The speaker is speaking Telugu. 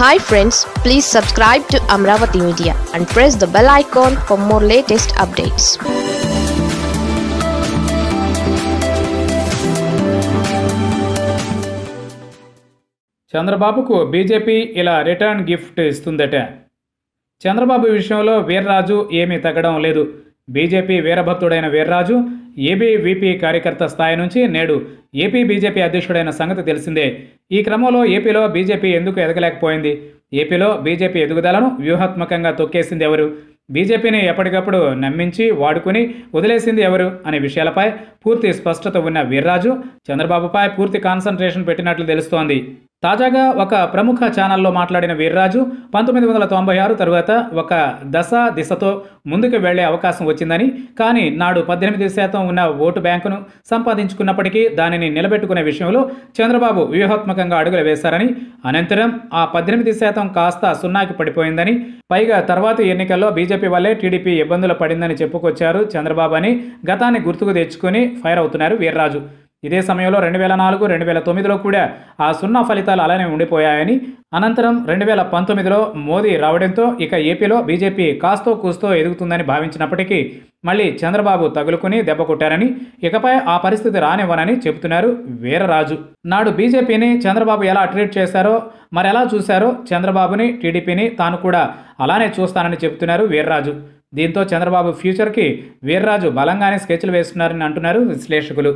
Hi friends please subscribe to Amaravati media and press the bell icon for more latest updates చంద్రబాబుకు బీజేపీ ఇలా రిటర్న్ గిఫ్ట్ ఇస్తుందట. చంద్రబాబు విషయంలో వీర్రాజు ఏమీ తగ్గడం లేదు. బీజేపీ వీరభక్తుడైన వీర్రాజు ఏబీవీపీ కార్యకర్త స్థాయి నుంచి నేడు ఏపీ బీజేపీ అధ్యక్షుడైన సంగతి తెలిసిందే. ఈ క్రమంలో ఏపీలో బీజేపీ ఎందుకు ఎదగలేకపోయింది? ఏపీలో బీజేపీ ఎదుగుదలను వ్యూహాత్మకంగా తొక్కేసింది ఎవరు? బీజేపీని ఎప్పటికప్పుడు నమ్మించి వాడుకుని వదిలేసింది ఎవరు అనే విషయాలపై పూర్తి స్పష్టత ఉన్న వీర్రాజు చంద్రబాబుపై పూర్తి కాన్సన్ట్రేషన్ పెట్టినట్లు తెలుస్తోంది. తాజాగా ఒక ప్రముఖ ఛానల్లో మాట్లాడిన వీర్రాజు పంతొమ్మిది వందల తొంభై ఆరు తరువాత ఒక దశ దిశతో ముందుకు వెళ్ళే అవకాశం వచ్చిందని కానీ నాడు పద్దెనిమిది శాతం ఉన్న ఓటు బ్యాంకును సంపాదించుకున్నప్పటికీ దానిని నిలబెట్టుకునే విషయంలో చంద్రబాబు వ్యూహాత్మకంగా అడుగులు వేశారని అనంతరం ఆ పద్దెనిమిది శాతం కాస్త సున్నాకి పడిపోయిందని పైగా తర్వాతి ఎన్నికల్లో బీజేపీ వల్లే టీడీపీ ఇబ్బందులు పడిందని చెప్పుకొచ్చారు చంద్రబాబు అని గతాన్ని గుర్తుకు తెచ్చుకుని ఫైర్ అవుతున్నారు వీర్రాజు. ఇదే సమయంలో రెండు వేల నాలుగు రెండు వేల తొమ్మిదిలో కూడా ఆ సున్నా ఫలితాలు అలానే ఉండిపోయాయని అనంతరం రెండు వేల పంతొమ్మిదిలో మోదీ రావడంతో ఇక ఏపీలో బీజేపీ కాస్తో కూస్తో ఎదుగుతుందని భావించినప్పటికీ మళ్ళీ చంద్రబాబు తగులుకుని దెబ్బ కొట్టారని ఇకపై ఆ పరిస్థితి రానివ్వనని చెబుతున్నారు వీరరాజు. నాడు బీజేపీని చంద్రబాబు ఎలా ట్రీట్ చేశారో మరి ఎలా చూశారో చంద్రబాబుని టీడీపీని తాను కూడా అలానే చూస్తానని చెబుతున్నారు వీర్రాజు. దీంతో చంద్రబాబు ఫ్యూచర్కి వీర్రాజు బలంగానే స్కెచ్లు వేస్తున్నారని అంటున్నారు విశ్లేషకులు.